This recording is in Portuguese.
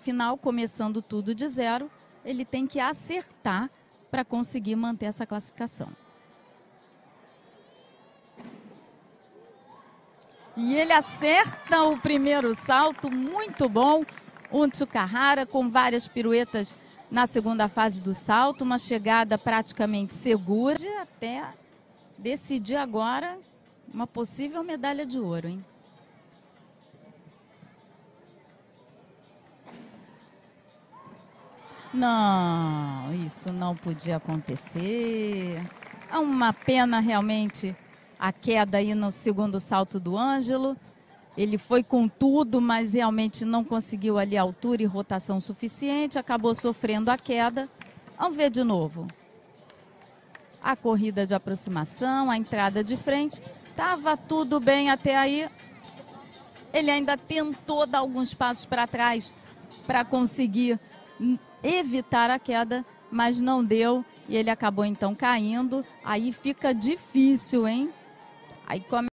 Final, começando tudo de zero, ele tem que acertar para conseguir manter essa classificação. E ele acerta o primeiro salto, muito bom. Um Tsukahara com várias piruetas na segunda fase do salto, uma chegada praticamente segura. Até decidir agora uma possível medalha de ouro, hein? Não, isso não podia acontecer. É uma pena realmente a queda aí no segundo salto do Ângelo. Ele foi com tudo, mas realmente não conseguiu ali altura e rotação suficiente, acabou sofrendo a queda. Vamos ver de novo. A corrida de aproximação, a entrada de frente, estava tudo bem até aí. Ele ainda tentou dar alguns passos para trás para conseguir evitar a queda, mas não deu e ele acabou então caindo. Aí fica difícil, hein? Aí come